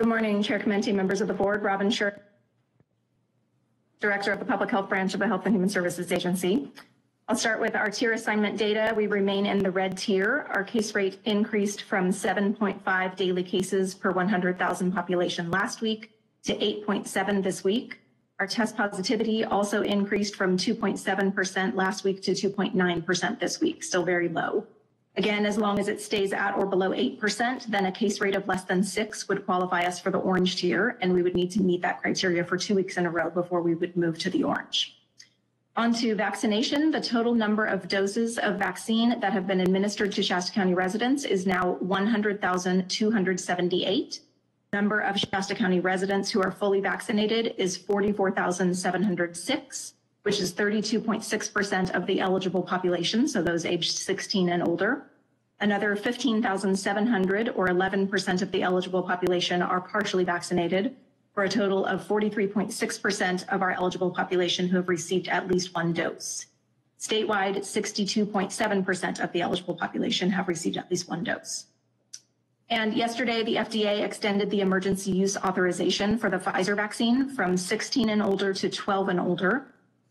Good morning, Chair Chimenti, members of the board. Robin Schurig, Director of the Public Health Branch of the Health and Human Services Agency. I'll start with our tier assignment data. We remain in the red tier. Our case rate increased from 7.5 daily cases per 100,000 population last week to 8.7 this week. Our test positivity also increased from 2.7% last week to 2.9% this week, still very low. Again, as long as it stays at or below 8%, then a case rate of less than six would qualify us for the orange tier, and we would need to meet that criteria for two weeks in a row before we would move to the orange. On to vaccination, the total number of doses of vaccine that have been administered to Shasta County residents is now 100,278. Number of Shasta County residents who are fully vaccinated is 44,706 which is 32.6% of the eligible population, so those aged 16 and older. Another 15,700 or 11% of the eligible population are partially vaccinated for a total of 43.6% of our eligible population who have received at least one dose. Statewide, 62.7% of the eligible population have received at least one dose. And yesterday, the FDA extended the emergency use authorization for the Pfizer vaccine from 16 and older to 12 and older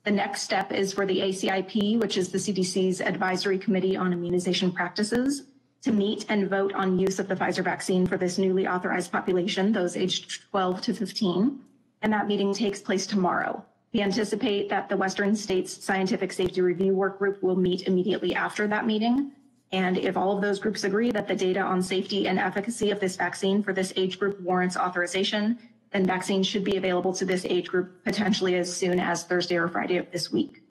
the next step is for the ACIP, which is the CDC's Advisory Committee on Immunization Practices, to meet and vote on use of the Pfizer vaccine for this newly authorized population, those aged 12 to 15. And that meeting takes place tomorrow. We anticipate that the Western States Scientific Safety Review Work Group will meet immediately after that meeting. And if all of those groups agree that the data on safety and efficacy of this vaccine for this age group warrants authorization, then vaccines should be available to this age group potentially as soon as Thursday or Friday of this week.